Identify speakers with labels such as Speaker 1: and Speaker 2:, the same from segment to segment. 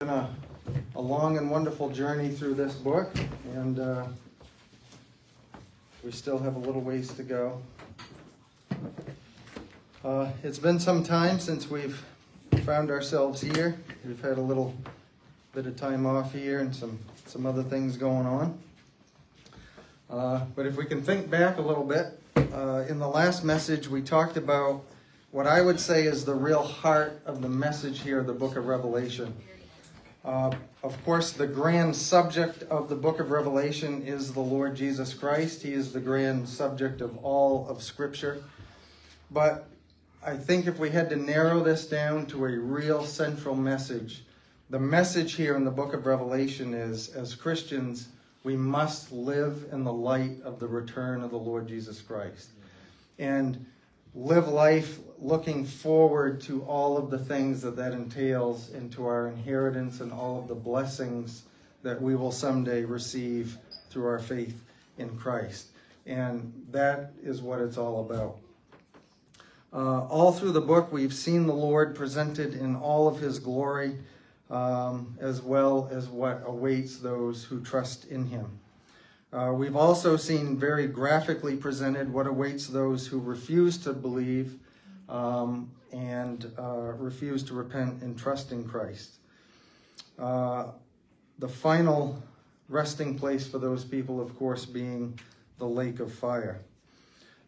Speaker 1: been a, a long and wonderful journey through this book, and uh, we still have a little ways to go. Uh, it's been some time since we've found ourselves here. We've had a little bit of time off here and some, some other things going on. Uh, but if we can think back a little bit, uh, in the last message we talked about what I would say is the real heart of the message here the book of Revelation. Uh, of course, the grand subject of the book of Revelation is the Lord Jesus Christ. He is the grand subject of all of Scripture. But I think if we had to narrow this down to a real central message, the message here in the book of Revelation is as Christians, we must live in the light of the return of the Lord Jesus Christ. And live life looking forward to all of the things that that entails into our inheritance and all of the blessings that we will someday receive through our faith in Christ. And that is what it's all about. Uh, all through the book, we've seen the Lord presented in all of his glory, um, as well as what awaits those who trust in him. Uh, we've also seen very graphically presented what awaits those who refuse to believe um, and uh, refuse to repent and trust in Christ. Uh, the final resting place for those people, of course, being the lake of fire.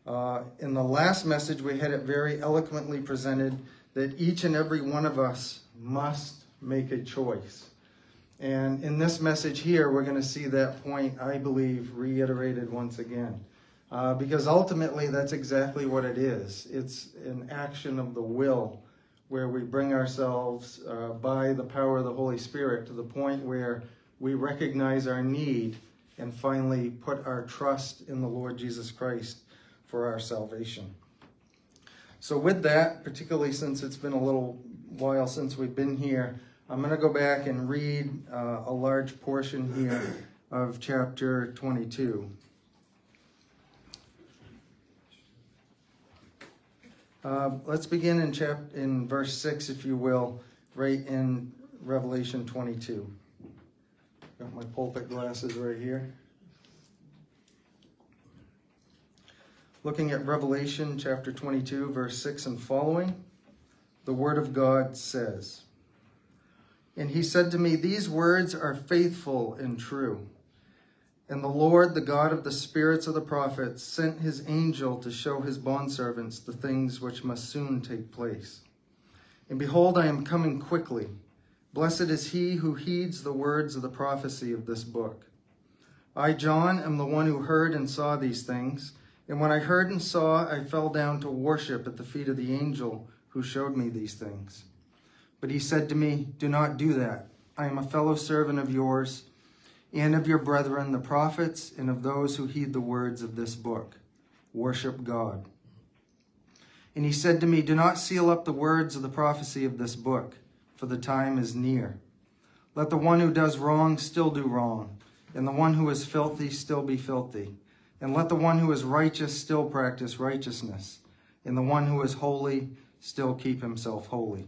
Speaker 1: Uh, in the last message, we had it very eloquently presented that each and every one of us must make a choice. And in this message here, we're going to see that point, I believe, reiterated once again. Uh, because ultimately, that's exactly what it is. It's an action of the will where we bring ourselves uh, by the power of the Holy Spirit to the point where we recognize our need and finally put our trust in the Lord Jesus Christ for our salvation. So, with that, particularly since it's been a little while since we've been here, I'm going to go back and read uh, a large portion here of chapter 22. Uh, let's begin in chap in verse 6, if you will, right in Revelation 22. Got my pulpit glasses right here. Looking at Revelation chapter 22, verse 6 and following, the Word of God says, and he said to me, These words are faithful and true. And the Lord, the God of the spirits of the prophets, sent his angel to show his bondservants the things which must soon take place. And behold, I am coming quickly. Blessed is he who heeds the words of the prophecy of this book. I, John, am the one who heard and saw these things. And when I heard and saw, I fell down to worship at the feet of the angel who showed me these things. But he said to me, Do not do that. I am a fellow servant of yours and of your brethren, the prophets, and of those who heed the words of this book. Worship God. And he said to me, Do not seal up the words of the prophecy of this book, for the time is near. Let the one who does wrong still do wrong, and the one who is filthy still be filthy. And let the one who is righteous still practice righteousness, and the one who is holy still keep himself holy.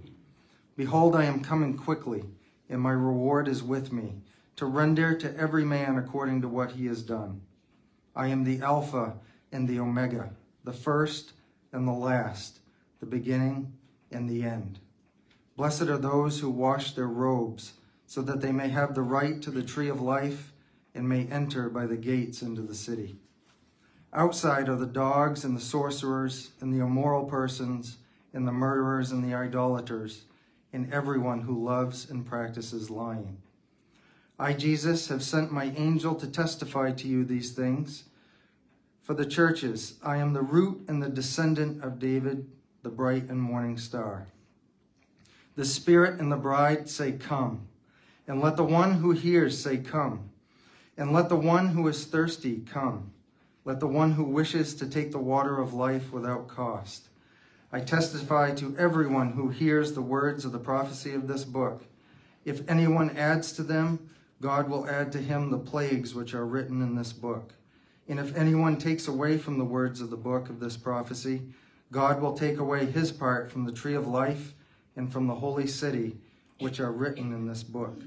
Speaker 1: Behold, I am coming quickly, and my reward is with me, to render to every man according to what he has done. I am the Alpha and the Omega, the first and the last, the beginning and the end. Blessed are those who wash their robes, so that they may have the right to the tree of life and may enter by the gates into the city. Outside are the dogs and the sorcerers and the immoral persons and the murderers and the idolaters and everyone who loves and practices lying. I, Jesus, have sent my angel to testify to you these things. For the churches, I am the root and the descendant of David, the bright and morning star. The Spirit and the bride say, Come. And let the one who hears say, Come. And let the one who is thirsty come. Let the one who wishes to take the water of life without cost. I testify to everyone who hears the words of the prophecy of this book. If anyone adds to them, God will add to him the plagues which are written in this book. And if anyone takes away from the words of the book of this prophecy, God will take away his part from the tree of life and from the holy city, which are written in this book.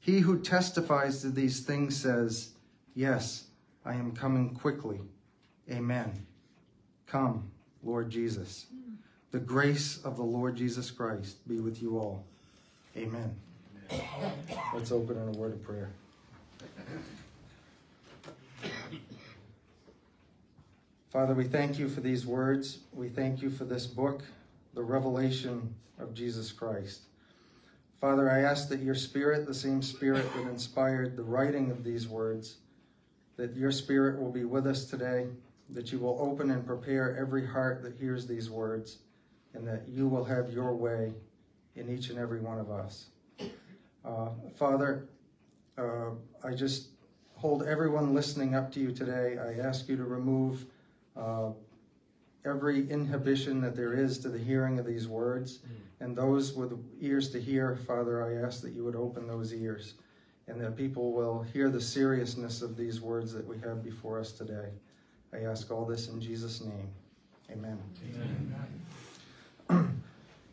Speaker 1: He who testifies to these things says, Yes, I am coming quickly. Amen. Come, Lord Jesus. The grace of the Lord Jesus Christ be with you all. Amen. Let's open in a word of prayer. Father, we thank you for these words. We thank you for this book, the revelation of Jesus Christ. Father, I ask that your spirit, the same spirit that inspired the writing of these words, that your spirit will be with us today, that you will open and prepare every heart that hears these words, and that you will have your way in each and every one of us. Uh, Father, uh, I just hold everyone listening up to you today. I ask you to remove uh, every inhibition that there is to the hearing of these words. And those with ears to hear, Father, I ask that you would open those ears and that people will hear the seriousness of these words that we have before us today. I ask all this in Jesus' name. Amen. Amen.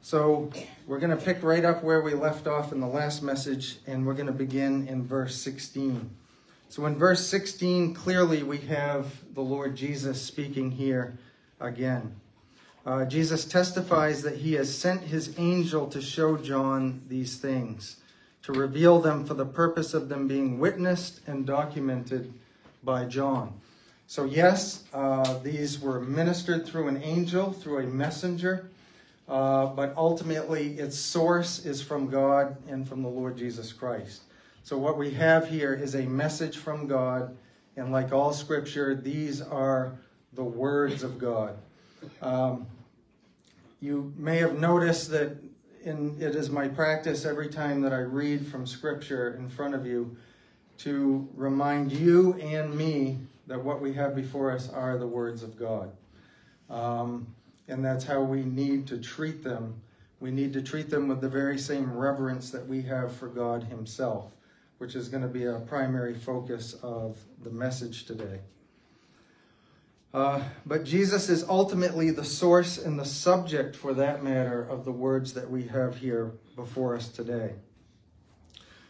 Speaker 1: So we're going to pick right up where we left off in the last message, and we're going to begin in verse 16. So in verse 16, clearly we have the Lord Jesus speaking here again. Uh, Jesus testifies that he has sent his angel to show John these things, to reveal them for the purpose of them being witnessed and documented by John. So, yes, uh, these were ministered through an angel, through a messenger, uh, but ultimately its source is from God and from the Lord Jesus Christ. So, what we have here is a message from God, and like all scripture, these are the words of God. Um, you may have noticed that in, it is my practice every time that I read from Scripture in front of you to remind you and me that what we have before us are the words of God. Um, and that's how we need to treat them. We need to treat them with the very same reverence that we have for God Himself, which is going to be a primary focus of the message today. Uh, but Jesus is ultimately the source and the subject, for that matter, of the words that we have here before us today.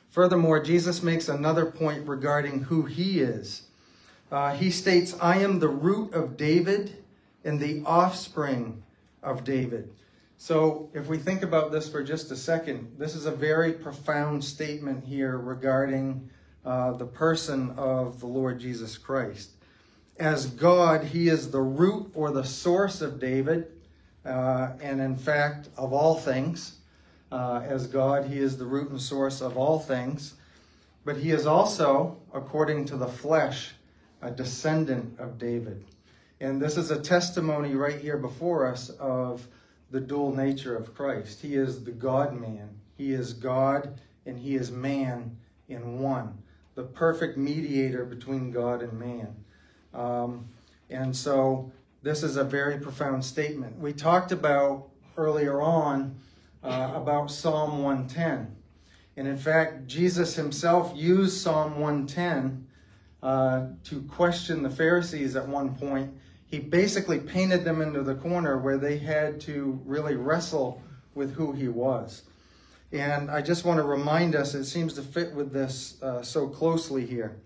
Speaker 1: Furthermore, Jesus makes another point regarding who he is. Uh, he states, I am the root of David and the offspring of David. So, if we think about this for just a second, this is a very profound statement here regarding uh, the person of the Lord Jesus Christ as God, he is the root or the source of David, uh, and in fact, of all things. Uh, as God, he is the root and source of all things. But he is also, according to the flesh, a descendant of David. And this is a testimony right here before us of the dual nature of Christ. He is the God man, he is God, and he is man in one, the perfect mediator between God and man. Um, and so this is a very profound statement. We talked about earlier on uh, about Psalm 110. And in fact, Jesus himself used Psalm 110 uh, to question the Pharisees at one point. He basically painted them into the corner where they had to really wrestle with who he was. And I just want to remind us, it seems to fit with this uh, so closely here.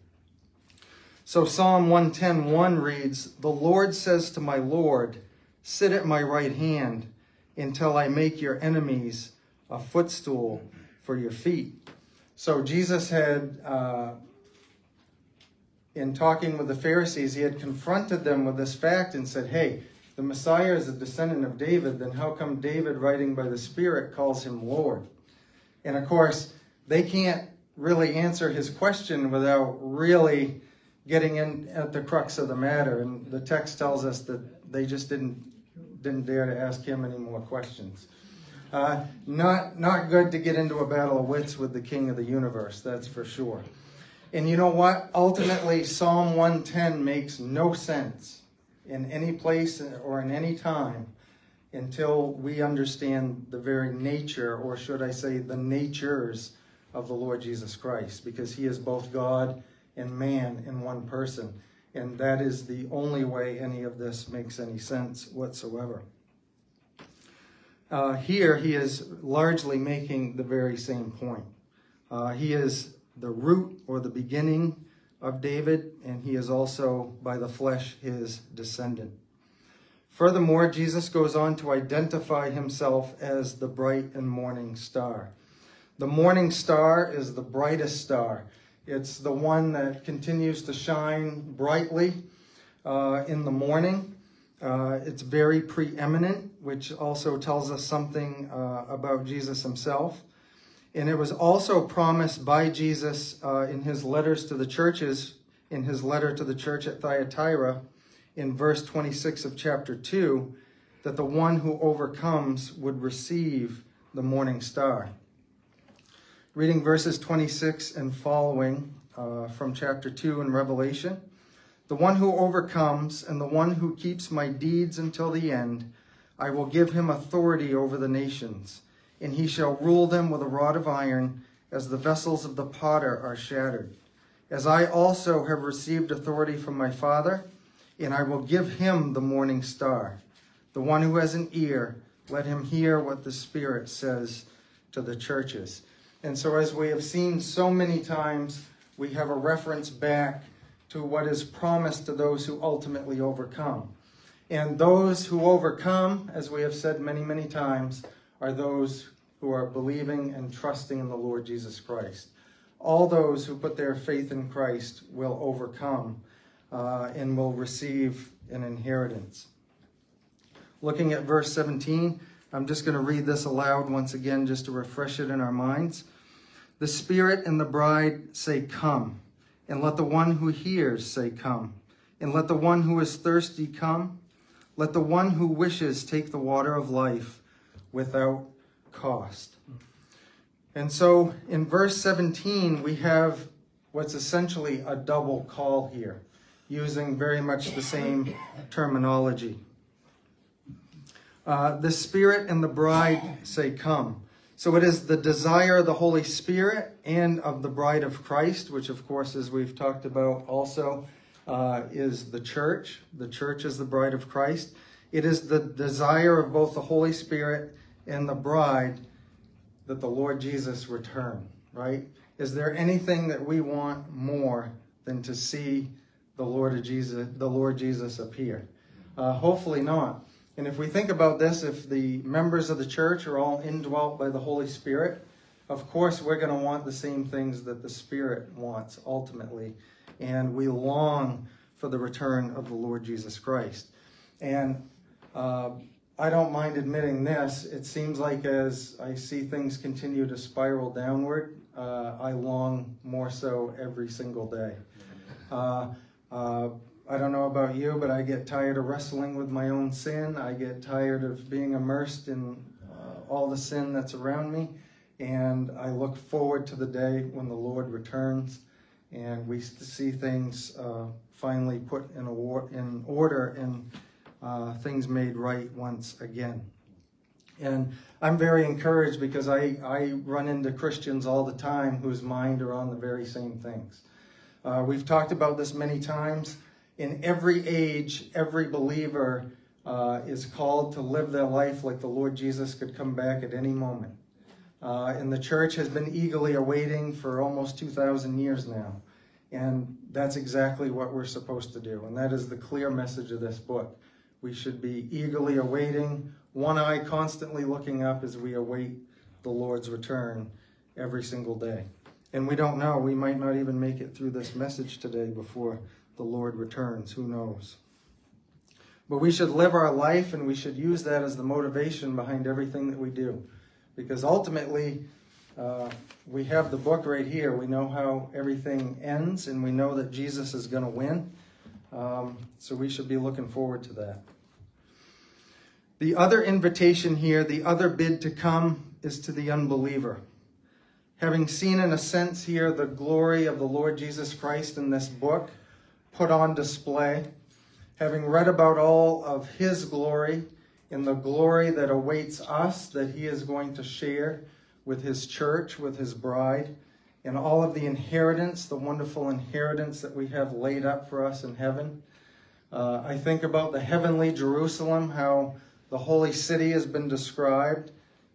Speaker 1: So Psalm 110.1 reads, The Lord says to my Lord, Sit at my right hand until I make your enemies a footstool for your feet. So Jesus had, uh, in talking with the Pharisees, he had confronted them with this fact and said, Hey, the Messiah is a descendant of David, then how come David, writing by the Spirit, calls him Lord? And of course, they can't really answer his question without really getting in at the crux of the matter. And the text tells us that they just didn't didn't dare to ask him any more questions. Uh, not not good to get into a battle of wits with the king of the universe, that's for sure. And you know what? Ultimately, Psalm 110 makes no sense in any place or in any time until we understand the very nature, or should I say, the natures of the Lord Jesus Christ, because he is both God and man in one person. And that is the only way any of this makes any sense whatsoever. uh, here he is largely making the very same point. Uh, he is the root or the beginning of David, and he is also by the flesh his descendant. Furthermore, Jesus goes on to identify himself as the bright and morning star. The morning star is the brightest star. It's the one that continues to shine brightly uh, in the morning. Uh, it's very preeminent, which also tells us something uh, about Jesus himself. And it was also promised by Jesus uh, in his letters to the churches, in his letter to the church at Thyatira, in verse 26 of chapter 2 that the one who overcomes would receive the morning star. Reading verses 26 and following uh, from chapter 2 in Revelation The one who overcomes and the one who keeps my deeds until the end, I will give him authority over the nations, and he shall rule them with a rod of iron, as the vessels of the potter are shattered. As I also have received authority from my Father, and I will give him the morning star. The one who has an ear, let him hear what the Spirit says to the churches. And so, as we have seen so many times, we have a reference back to what is promised to those who ultimately overcome. And those who overcome, as we have said many, many times, are those who are believing and trusting in the Lord Jesus Christ. All those who put their faith in Christ will overcome uh, and will receive an inheritance. Looking at verse 17, I'm just going to read this aloud once again just to refresh it in our minds. The Spirit and the bride say, Come. And let the one who hears say, Come. And let the one who is thirsty come. Let the one who wishes take the water of life without cost. And so in verse 17, we have what's essentially a double call here using very much the same terminology. Uh, the Spirit and the bride say, Come. So it is the desire of the Holy Spirit and of the bride of Christ, which, of course, as we've talked about also, uh, is the church. The church is the bride of Christ. It is the desire of both the Holy Spirit and the bride that the Lord Jesus return, right? Is there anything that we want more than to see the Lord Jesus, the Lord Jesus appear? Uh, hopefully not. And if we think about this, if the members of the church are all indwelt by the Holy Spirit, of course we're going to want the same things that the Spirit wants ultimately. And we long for the return of the Lord Jesus Christ. And uh, I don't mind admitting this. It seems like as I see things continue to spiral downward, uh, I long more so every single day. Uh, uh, I don't know about you, but I get tired of wrestling with my own sin. I get tired of being immersed in uh, all the sin that's around me. And I look forward to the day when the Lord returns and we see things uh, finally put in, in order and uh, things made right once again. And I'm very encouraged because I, I run into Christians all the time whose mind are on the very same things. Uh, we've talked about this many times. In every age, every believer uh, is called to live their life like the Lord Jesus could come back at any moment. Uh, and the church has been eagerly awaiting for almost 2,000 years now. And that's exactly what we're supposed to do. And that is the clear message of this book. We should be eagerly awaiting, one eye constantly looking up as we await the Lord's return every single day. And we don't know. We might not even make it through this message today before the Lord returns. Who knows? But we should live our life and we should use that as the motivation behind everything that we do. Because ultimately, uh, we have the book right here. We know how everything ends and we know that Jesus is going to win. Um, so we should be looking forward to that. The other invitation here, the other bid to come, is to the unbeliever having seen in a sense here the glory of the Lord Jesus Christ in this book put on display, having read about all of his glory in the glory that awaits us that he is going to share with his church, with his bride, and all of the inheritance, the wonderful inheritance that we have laid up for us in heaven. Uh, I think about the heavenly Jerusalem, how the holy city has been described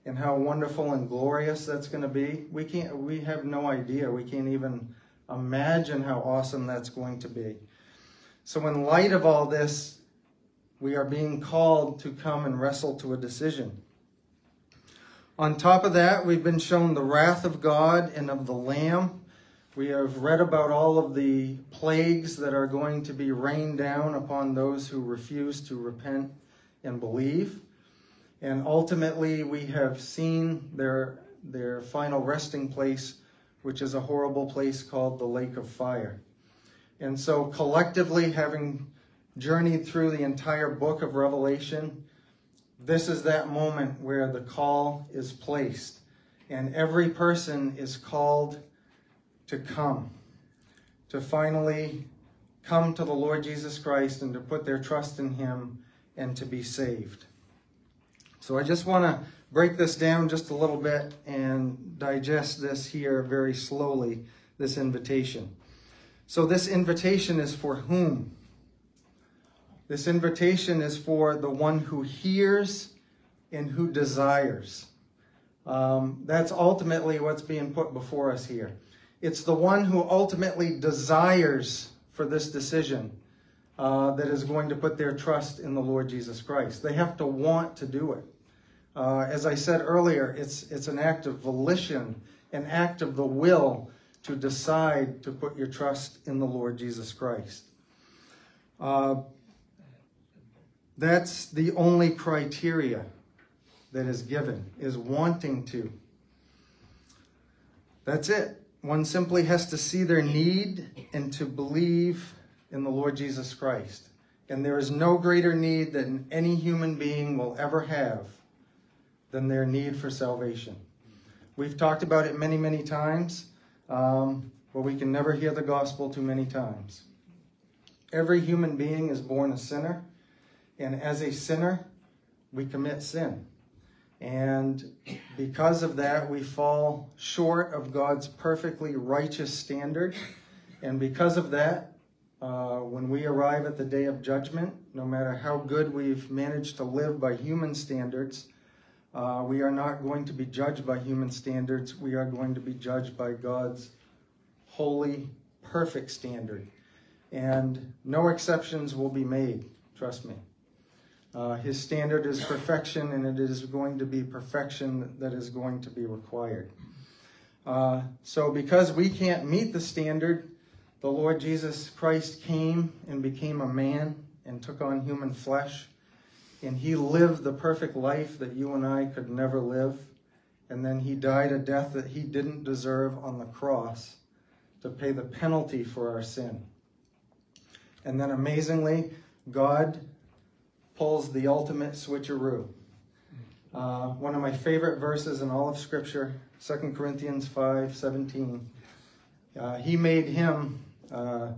Speaker 1: and how wonderful and glorious that's going to be. We can't we have no idea. We can't even imagine how awesome that's going to be. So in light of all this, we are being called to come and wrestle to a decision. On top of that, we've been shown the wrath of God and of the Lamb. We have read about all of the plagues that are going to be rained down upon those who refuse to repent and believe. And ultimately, we have seen their, their final resting place, which is a horrible place called the lake of fire. And so, collectively, having journeyed through the entire book of Revelation, this is that moment where the call is placed. And every person is called to come, to finally come to the Lord Jesus Christ and to put their trust in Him and to be saved. So I just want to break this down just a little bit and digest this here very slowly, this invitation. So, this invitation is for whom? This invitation is for the one who hears and who desires. Um, that's ultimately what's being put before us here. It's the one who ultimately desires for this decision uh, that is going to put their trust in the Lord Jesus Christ. They have to want to do it. Uh, as I said earlier, it's, it's an act of volition, an act of the will to decide to put your trust in the Lord Jesus Christ. Uh, that's the only criteria that is given, is wanting to. That's it. One simply has to see their need and to believe in the Lord Jesus Christ. And there is no greater need that any human being will ever have than their need for salvation. We've talked about it many, many times. Um, but we can never hear the gospel too many times. Every human being is born a sinner, and as a sinner, we commit sin. And because of that, we fall short of God's perfectly righteous standard. And because of that, uh, when we arrive at the day of judgment, no matter how good we've managed to live by human standards, uh, we are not going to be judged by human standards. We are going to be judged by God's holy, perfect standard. And no exceptions will be made, trust me. Uh, his standard is perfection, and it is going to be perfection that is going to be required. Uh, so, because we can't meet the standard, the Lord Jesus Christ came and became a man and took on human flesh and he lived the perfect life that you and I could never live. And then he died a death that he didn't deserve on the cross to pay the penalty for our sin. And then amazingly, God pulls the ultimate switcheroo. Uh, one of my favorite verses in all of Scripture, 2 Corinthians 5 17. Uh, he made him, uh,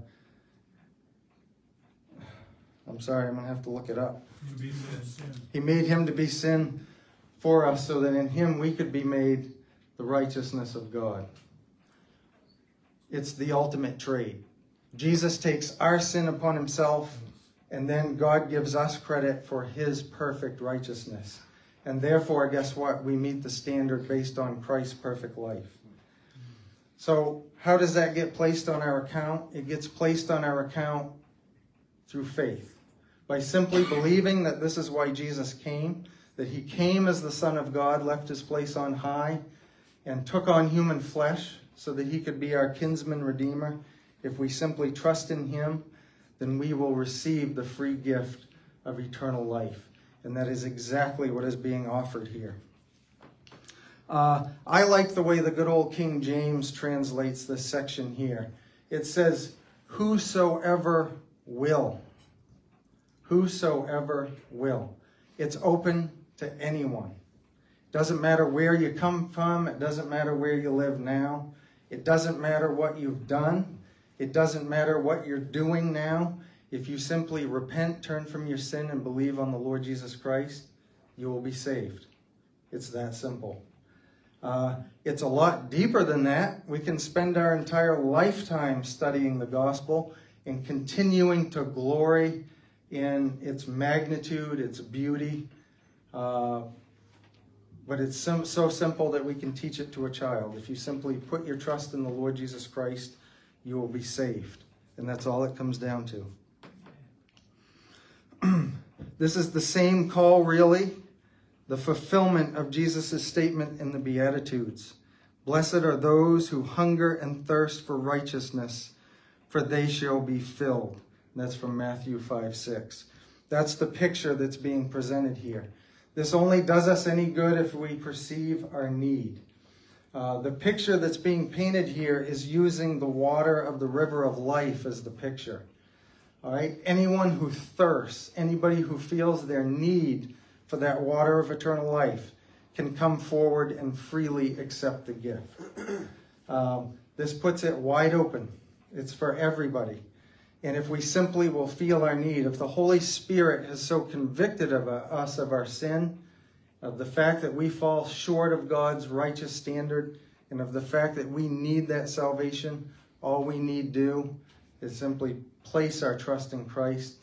Speaker 1: I'm sorry, I'm going to have to look it up. He made him to be sin for us so that in him we could be made the righteousness of God. It's the ultimate trade. Jesus takes our sin upon himself, and then God gives us credit for his perfect righteousness. And therefore, guess what? We meet the standard based on Christ's perfect life. So, how does that get placed on our account? It gets placed on our account through faith by simply believing that this is why Jesus came, that he came as the Son of God, left his place on high, and took on human flesh so that he could be our kinsman redeemer. If we simply trust in him, then we will receive the free gift of eternal life. And that is exactly what is being offered here. Uh, I like the way the good old King James translates this section here. It says, Whosoever will whosoever will. It's open to anyone. Doesn't matter where you come from. It doesn't matter where you live now. It doesn't matter what you've done. It doesn't matter what you're doing now. If you simply repent, turn from your sin, and believe on the Lord Jesus Christ, you will be saved. It's that simple. Uh, it's a lot deeper than that. We can spend our entire lifetime studying the gospel and continuing to glory in its magnitude, its beauty. Uh, but it's sim- so simple that we can teach it to a child. If you simply put your trust in the Lord Jesus Christ, you will be saved. And that's all it comes down to. this is the same call, really, the fulfillment of Jesus' statement in the Beatitudes. Blessed are those who hunger and thirst for righteousness, for they shall be filled. that's from Matthew 5 6. That's the picture that's being presented here. This only does us any good if we perceive our need. Uh, the picture that's being painted here is using the water of the river of life as the picture. All right? Anyone who thirsts, anybody who feels their need for that water of eternal life, can come forward and freely accept the gift. Um, this puts it wide open. It's for everybody. And if we simply will feel our need, if the Holy Spirit has so convicted of us of our sin, of the fact that we fall short of God's righteous standard, and of the fact that we need that salvation, all we need do is simply place our trust in Christ,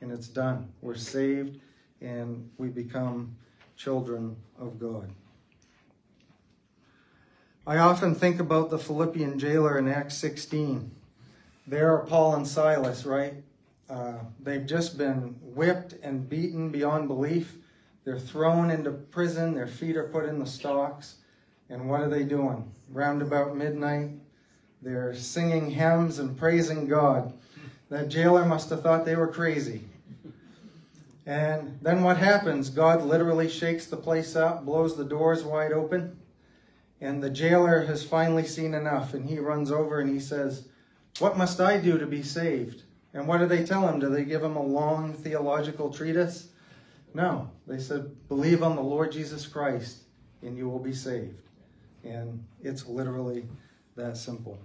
Speaker 1: and it's done. We're saved, and we become children of God. I often think about the Philippian jailer in Acts 16 there are Paul and Silas, right? Uh, they've just been whipped and beaten beyond belief. They're thrown into prison. Their feet are put in the stocks. And what are they doing? Round about midnight, they're singing hymns and praising God. That jailer must have thought they were crazy. And then what happens? God literally shakes the place up, blows the doors wide open. And the jailer has finally seen enough. And he runs over and he says, what must I do to be saved? And what do they tell him? Do they give him a long theological treatise? No. They said, believe on the Lord Jesus Christ and you will be saved. And it's literally that simple.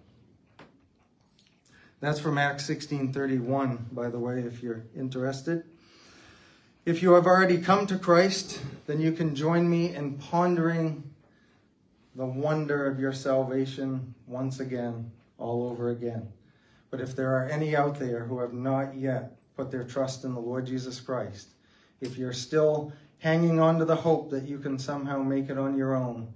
Speaker 1: That's from Acts 16:31, by the way, if you're interested. If you have already come to Christ, then you can join me in pondering the wonder of your salvation once again, all over again. But if there are any out there who have not yet put their trust in the Lord Jesus Christ, if you're still hanging on to the hope that you can somehow make it on your own,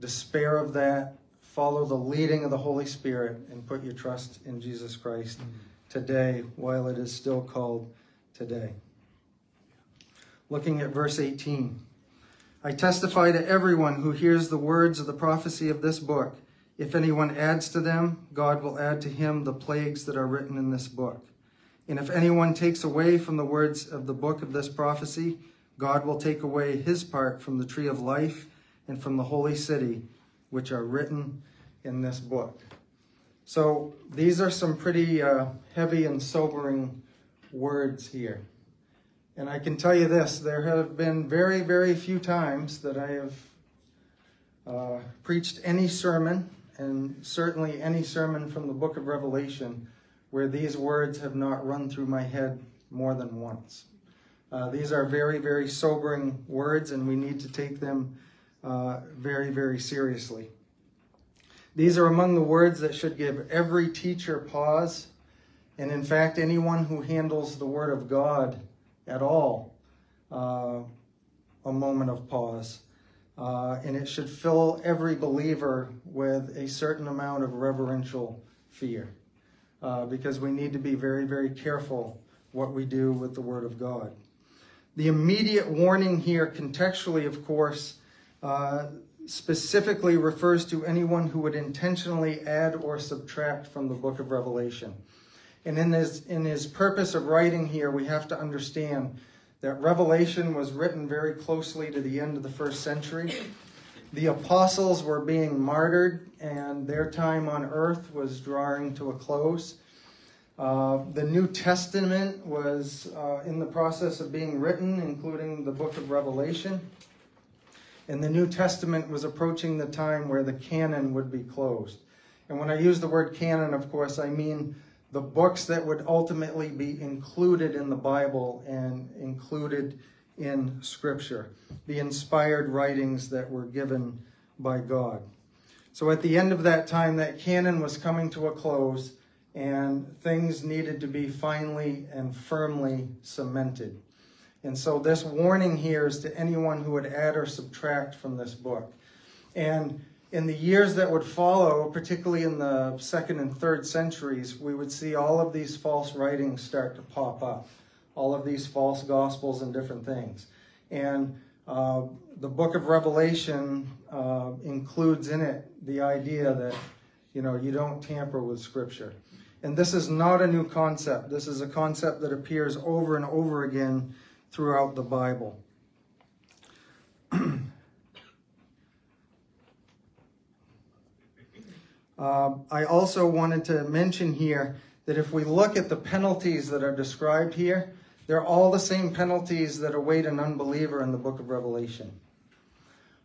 Speaker 1: despair of that, follow the leading of the Holy Spirit, and put your trust in Jesus Christ mm-hmm. today while it is still called today. Looking at verse 18. I testify to everyone who hears the words of the prophecy of this book if anyone adds to them, God will add to him the plagues that are written in this book. And if anyone takes away from the words of the book of this prophecy, God will take away his part from the tree of life and from the holy city, which are written in this book. So these are some pretty uh, heavy and sobering words here. And I can tell you this there have been very, very few times that I have uh, preached any sermon and certainly any sermon from the book of Revelation where these words have not run through my head more than once. Uh, these are very, very sobering words, and we need to take them uh, very, very seriously. These are among the words that should give every teacher pause, and in fact, anyone who handles the Word of God at all, uh, a moment of pause. Uh, and it should fill every believer with a certain amount of reverential fear uh, because we need to be very, very careful what we do with the Word of God. The immediate warning here, contextually, of course, uh, specifically refers to anyone who would intentionally add or subtract from the book of Revelation. And in his, in his purpose of writing here, we have to understand that Revelation was written very closely to the end of the first century. The apostles were being martyred, and their time on earth was drawing to a close. Uh, the New Testament was uh, in the process of being written, including the book of Revelation. And the New Testament was approaching the time where the canon would be closed. And when I use the word canon, of course, I mean the books that would ultimately be included in the Bible and included in Scripture, the inspired writings that were given by God. So at the end of that time, that canon was coming to a close and things needed to be finally and firmly cemented. And so this warning here is to anyone who would add or subtract from this book. And in the years that would follow, particularly in the second and third centuries, we would see all of these false writings start to pop up, all of these false gospels and different things. And uh, the book of Revelation uh, includes in it the idea that, you know, you don't tamper with Scripture. And this is not a new concept. This is a concept that appears over and over again throughout the Bible. Uh, I also wanted to mention here that if we look at the penalties that are described here, they're all the same penalties that await an unbeliever in the book of Revelation.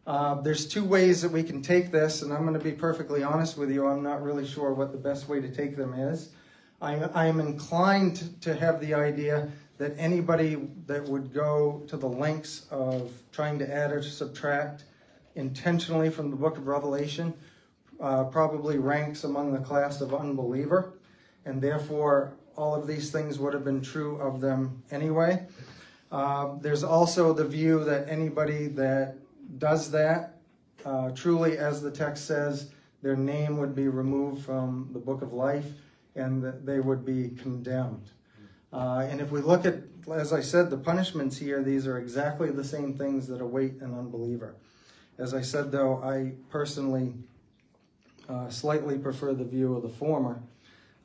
Speaker 1: Uh, there's two ways that we can take this, and I'm going to be perfectly honest with you. I'm not really sure what the best way to take them is. I'm, I'm inclined to have the idea that anybody that would go to the lengths of trying to add or subtract intentionally from the book of Revelation uh, probably ranks among the class of unbeliever, and therefore all of these things would have been true of them anyway. Uh, there's also the view that anybody that does that, uh, truly, as the text says, their name would be removed from the book of life and that they would be condemned. Uh, and if we look at, as I said, the punishments here, these are exactly the same things that await an unbeliever. As I said, though, I personally uh, slightly prefer the view of the former,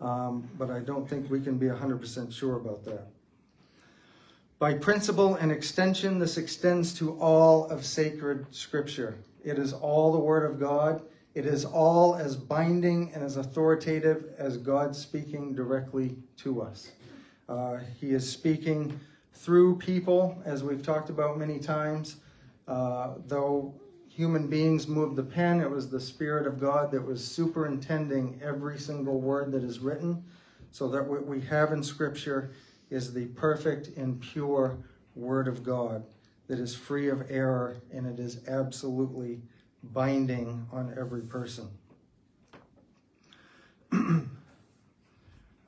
Speaker 1: um, but I don't think we can be 100% sure about that. By principle and extension, this extends to all of sacred scripture. It is all the Word of God. It is all as binding and as authoritative as God speaking directly to us. Uh, he is speaking through people, as we've talked about many times, uh, though human beings moved the pen. It was the Spirit of God that was superintending every single word that is written, so that what we have in Scripture is the perfect and pure Word of God that is free of error and it is absolutely binding on every person.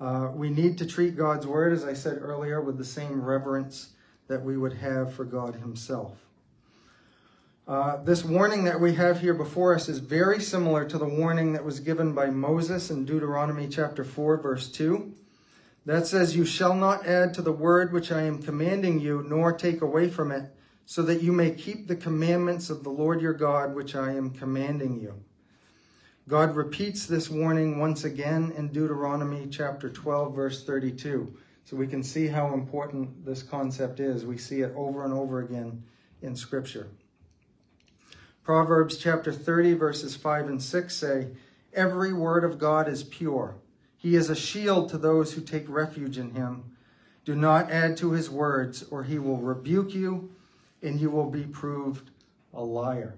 Speaker 1: uh, we need to treat God's Word, as I said earlier, with the same reverence that we would have for God Himself. Uh, this warning that we have here before us is very similar to the warning that was given by Moses in Deuteronomy chapter 4, verse 2. That says, You shall not add to the word which I am commanding you, nor take away from it, so that you may keep the commandments of the Lord your God, which I am commanding you. God repeats this warning once again in Deuteronomy chapter 12, verse 32. So we can see how important this concept is. We see it over and over again in Scripture. Proverbs chapter 30, verses 5 and 6 say, Every word of God is pure. He is a shield to those who take refuge in him. Do not add to his words, or he will rebuke you, and you will be proved a liar.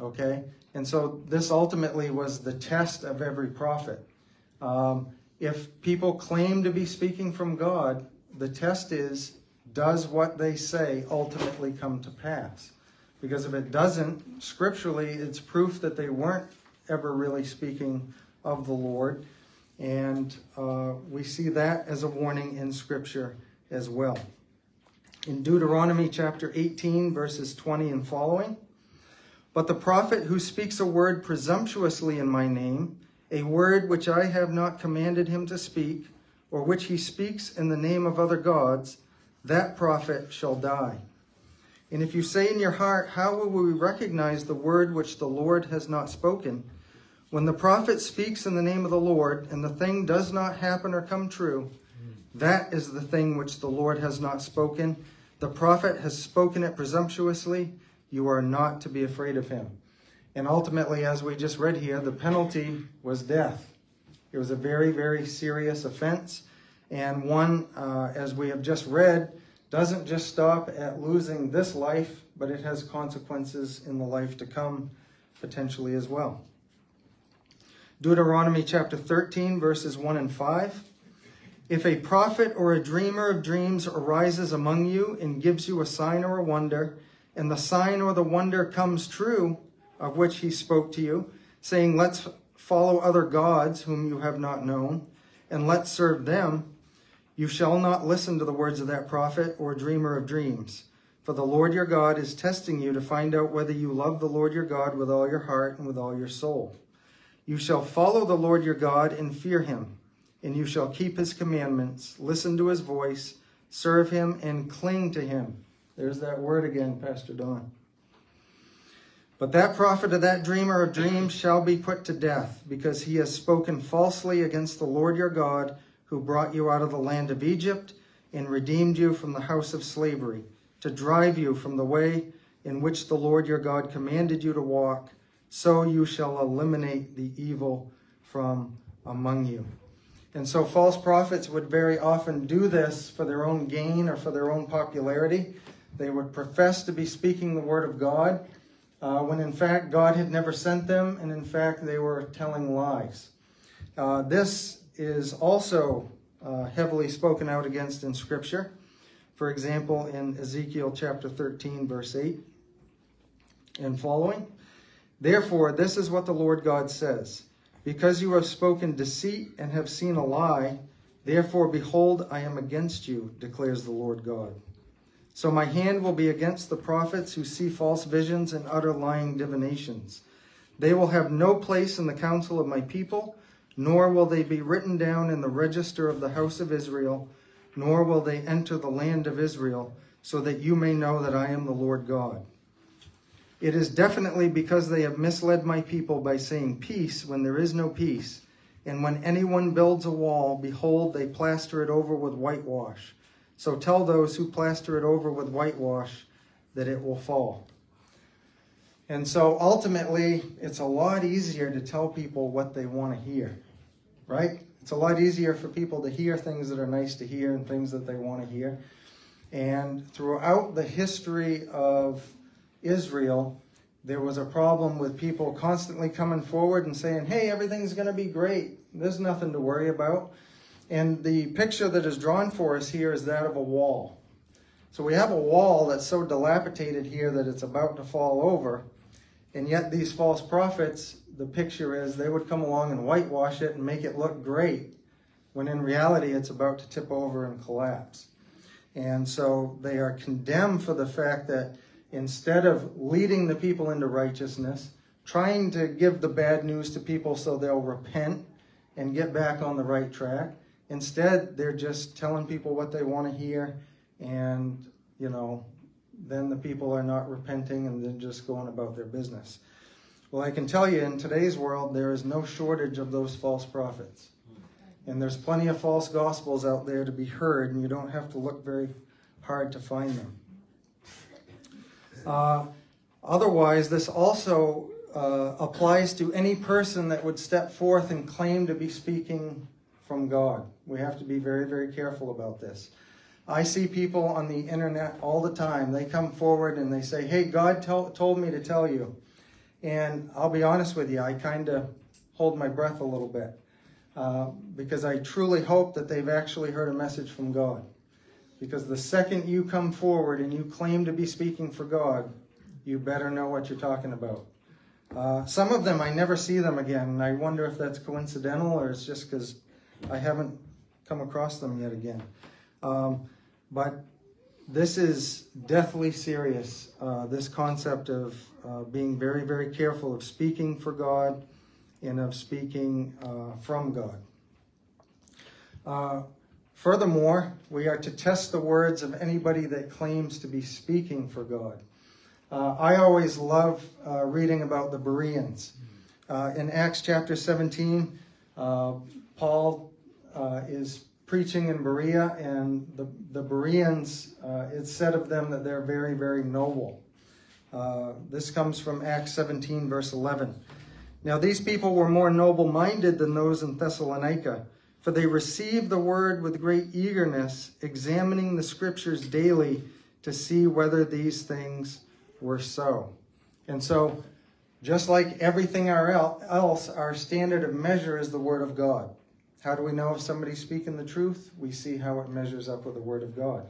Speaker 1: Okay? And so this ultimately was the test of every prophet. Um, if people claim to be speaking from God, the test is, does what they say ultimately come to pass? Because if it doesn't, scripturally, it's proof that they weren't ever really speaking of the Lord. And uh, we see that as a warning in Scripture as well. In Deuteronomy chapter 18, verses 20 and following, but the prophet who speaks a word presumptuously in my name, a word which I have not commanded him to speak, or which he speaks in the name of other gods, that prophet shall die. And if you say in your heart, How will we recognize the word which the Lord has not spoken? When the prophet speaks in the name of the Lord, and the thing does not happen or come true, that is the thing which the Lord has not spoken. The prophet has spoken it presumptuously. You are not to be afraid of him. And ultimately, as we just read here, the penalty was death. It was a very, very serious offense, and one, uh, as we have just read, doesn't just stop at losing this life, but it has consequences in the life to come, potentially as well. Deuteronomy chapter 13, verses 1 and 5. If a prophet or a dreamer of dreams arises among you and gives you a sign or a wonder, and the sign or the wonder comes true, of which he spoke to you, saying, Let's follow other gods whom you have not known, and let's serve them, You shall not listen to the words of that prophet or dreamer of dreams. For the Lord your God is testing you to find out whether you love the Lord your God with all your heart and with all your soul. You shall follow the Lord your God and fear him, and you shall keep his commandments, listen to his voice, serve him, and cling to him. There's that word again, Pastor Don. But that prophet or that dreamer of dreams shall be put to death, because he has spoken falsely against the Lord your God, who brought you out of the land of Egypt and redeemed you from the house of slavery to drive you from the way in which the Lord your God commanded you to walk, so you shall eliminate the evil from among you. And so false prophets would very often do this for their own gain or for their own popularity. They would profess to be speaking the word of God uh, when in fact God had never sent them, and in fact they were telling lies. Uh, this is also uh, heavily spoken out against in Scripture. For example, in Ezekiel chapter 13, verse 8 and following. Therefore, this is what the Lord God says Because you have spoken deceit and have seen a lie, therefore, behold, I am against you, declares the Lord God. So my hand will be against the prophets who see false visions and utter lying divinations. They will have no place in the council of my people, nor will they be written down in the register of the house of Israel nor will they enter the land of Israel, so that you may know that I am the Lord God. It is definitely because they have misled my people by saying peace when there is no peace. And when anyone builds a wall, behold, they plaster it over with whitewash. So tell those who plaster it over with whitewash that it will fall. And so ultimately, it's a lot easier to tell people what they want to hear, right? It's a lot easier for people to hear things that are nice to hear and things that they want to hear. And throughout the history of Israel, there was a problem with people constantly coming forward and saying, hey, everything's going to be great. There's nothing to worry about. And the picture that is drawn for us here is that of a wall. So we have a wall that's so dilapidated here that it's about to fall over. And yet these false prophets the picture is they would come along and whitewash it and make it look great, when in reality it's about to tip over and collapse. And so they are condemned for the fact that instead of leading the people into righteousness, trying to give the bad news to people so they'll repent and get back on the right track, instead they're just telling people what they want to hear and, you know, then the people are not repenting and they're just going about their business. Well, I can tell you in today's world, there is no shortage of those false prophets. And there's plenty of false gospels out there to be heard, and you don't have to look very hard to find them. Uh, otherwise, this also uh, applies to any person that would step forth and claim to be speaking from God. We have to be very, very careful about this. I see people on the internet all the time. They come forward and they say, Hey, God told me to tell you. And I'll be honest with you, I kind of hold my breath a little bit uh, because I truly hope that they've actually heard a message from God. Because the second you come forward and you claim to be speaking for God, you better know what you're talking about. Uh, some of them, I never see them again, and I wonder if that's coincidental or it's just because I haven't come across them yet again. Um, but this is deathly serious, uh, this concept of uh, being very, very careful of speaking for God and of speaking uh, from God. Uh, furthermore, we are to test the words of anybody that claims to be speaking for God. Uh, I always love uh, reading about the Bereans. in Acts chapter 17, Paul is preaching in Berea, and the, the Bereans, uh, it's said of them that they're very, very noble. Uh, this comes from Acts 17, verse 11. Now, these people were more noble minded than those in Thessalonica, for they received the word with great eagerness, examining the scriptures daily to see whether these things were so. And so, just like everything else, our standard of measure is the word of God. How do we know if somebody's speaking the truth? We see how it measures up with the Word of God.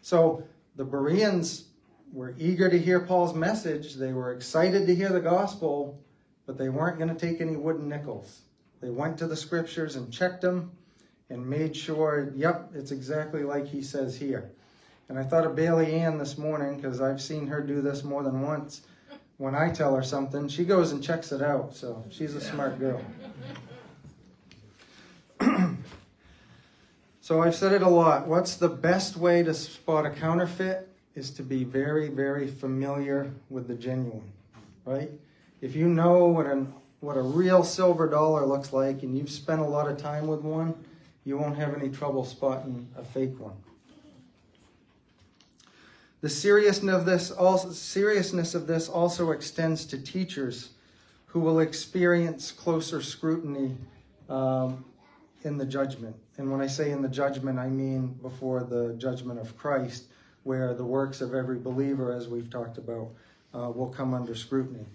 Speaker 1: So the Bereans were eager to hear Paul's message. They were excited to hear the gospel, but they weren't going to take any wooden nickels. They went to the scriptures and checked them, and made sure, yep, it's exactly like he says here. And I thought of Bailey Ann this morning because I've seen her do this more than once. When I tell her something, she goes and checks it out. So she's a smart girl. so I've said it a lot. What's the best way to spot a counterfeit? Is to be very, very familiar with the genuine, right? If you know what an what a real silver dollar looks like and you've spent a lot of time with one, you won't have any trouble spotting a fake one. The seriousness of this also, seriousness of this also extends to teachers who will experience closer scrutiny um, in the judgment. And when I say in the judgment, I mean before the judgment of Christ, where the works of every believer, as we've talked about, uh, will come under scrutiny.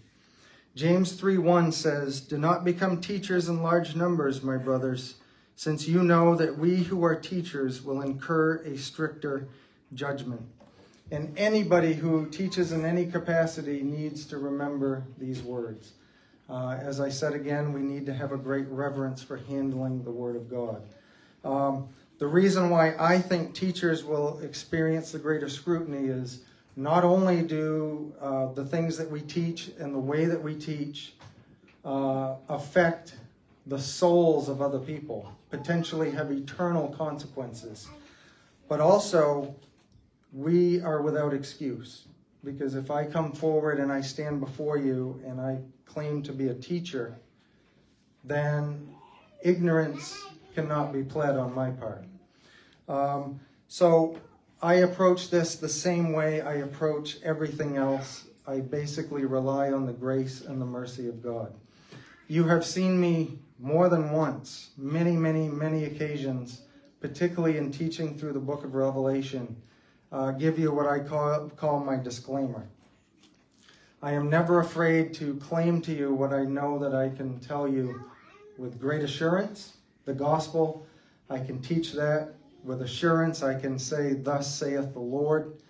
Speaker 1: James 3:1 says, "Do not become teachers in large numbers, my brothers, since you know that we who are teachers will incur a stricter judgment." And anybody who teaches in any capacity needs to remember these words. Uh, as I said again, we need to have a great reverence for handling the Word of God. Um, the reason why I think teachers will experience the greater scrutiny is not only do uh, the things that we teach and the way that we teach uh, affect the souls of other people, potentially have eternal consequences, but also we are without excuse. Because if I come forward and I stand before you and I claim to be a teacher, then ignorance cannot be pled on my part. Um, so I approach this the same way I approach everything else. I basically rely on the grace and the mercy of God. You have seen me more than once, many, many, many occasions, particularly in teaching through the book of Revelation, uh, give you what I call, call my disclaimer. I am never afraid to claim to you what I know that I can tell you with great assurance. The gospel, I can teach that with assurance. I can say, Thus saith the Lord.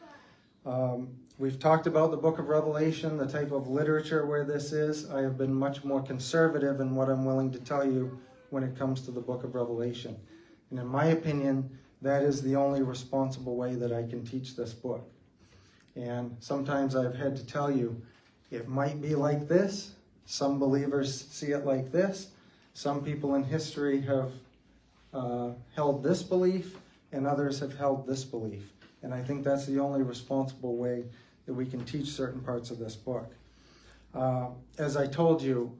Speaker 1: Um, we've talked about the book of Revelation, the type of literature where this is. I have been much more conservative in what I'm willing to tell you when it comes to the book of Revelation. And in my opinion, that is the only responsible way that I can teach this book. And sometimes I've had to tell you, it might be like this. Some believers see it like this. Some people in history have uh, held this belief, and others have held this belief. And I think that's the only responsible way that we can teach certain parts of this book. Uh, as I told you,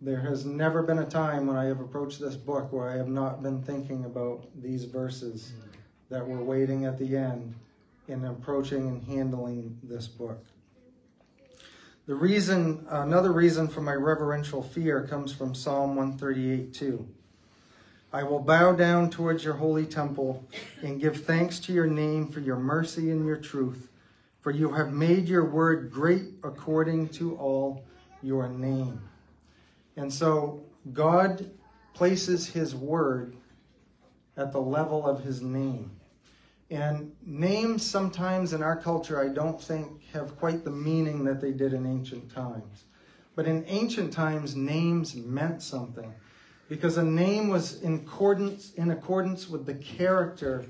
Speaker 1: there has never been a time when I have approached this book where I have not been thinking about these verses that were waiting at the end in approaching and handling this book. The reason, another reason for my reverential fear comes from Psalm 138 2. I will bow down towards your holy temple and give thanks to your name for your mercy and your truth, for you have made your word great according to all your name. And so God places his word at the level of his name. And names sometimes in our culture, I don't think, have quite the meaning that they did in ancient times. But in ancient times, names meant something because a name was in accordance, in accordance with the character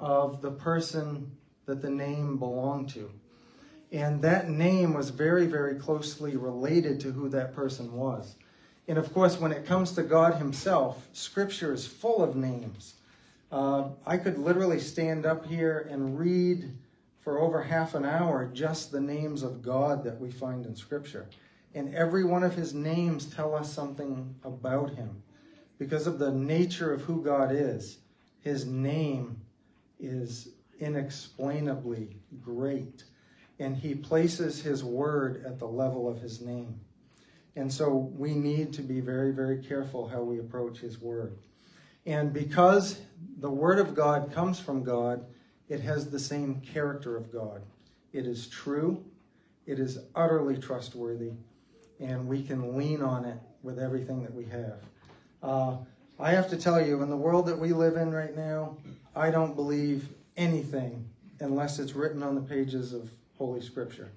Speaker 1: of the person that the name belonged to. And that name was very, very closely related to who that person was. And of course, when it comes to God Himself, Scripture is full of names. Uh, I could literally stand up here and read for over half an hour just the names of God that we find in Scripture. And every one of His names tell us something about Him. Because of the nature of who God is, His name is inexplainably great. And He places His word at the level of His name. And so we need to be very, very careful how we approach His Word. And because the Word of God comes from God, it has the same character of God. It is true, it is utterly trustworthy, and we can lean on it with everything that we have. Uh, I have to tell you, in the world that we live in right now, I don't believe anything unless it's written on the pages of Holy Scripture.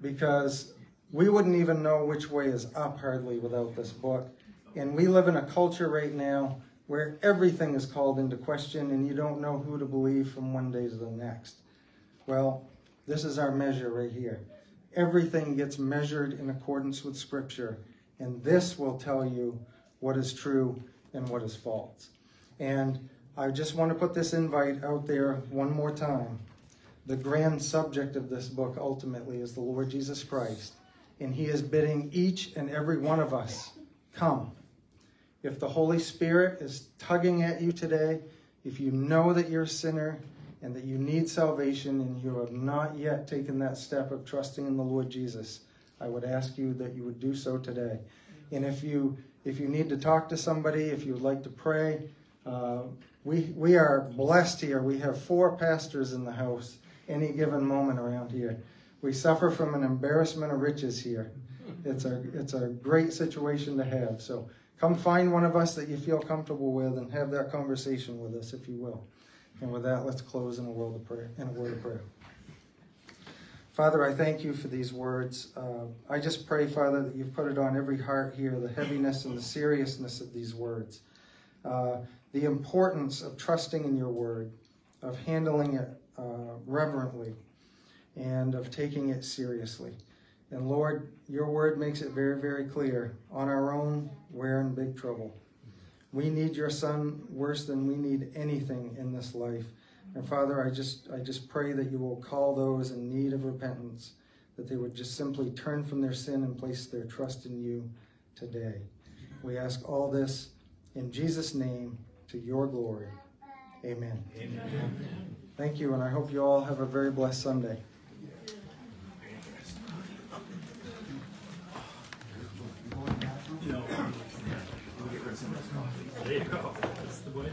Speaker 1: Because we wouldn't even know which way is up hardly without this book. And we live in a culture right now where everything is called into question and you don't know who to believe from one day to the next. Well, this is our measure right here. Everything gets measured in accordance with Scripture, and this will tell you what is true and what is false. And I just want to put this invite out there one more time. The grand subject of this book ultimately is the Lord Jesus Christ, and He is bidding each and every one of us come. If the Holy Spirit is tugging at you today, if you know that you're a sinner and that you need salvation and you have not yet taken that step of trusting in the Lord Jesus, I would ask you that you would do so today. And if you if you need to talk to somebody, if you would like to pray, uh, we we are blessed here. We have four pastors in the house any given moment around here. We suffer from an embarrassment of riches here. It's a it's a great situation to have. So come find one of us that you feel comfortable with and have that conversation with us, if you will. And with that, let's close in a word of prayer. In a word of prayer. Father, I thank you for these words. Uh, I just pray, Father, that you've put it on every heart here, the heaviness and the seriousness of these words, uh, the importance of trusting in your word, of handling it uh, reverently, and of taking it seriously. And Lord, your word makes it very, very clear. On our own, we're in big trouble. We need your son worse than we need anything in this life. And Father, I just I just pray that you will call those in need of repentance, that they would just simply turn from their sin and place their trust in you today. We ask all this in Jesus' name to your glory. Amen. Amen. Thank you, and I hope you all have a very blessed Sunday.
Speaker 2: There you go. That's the way.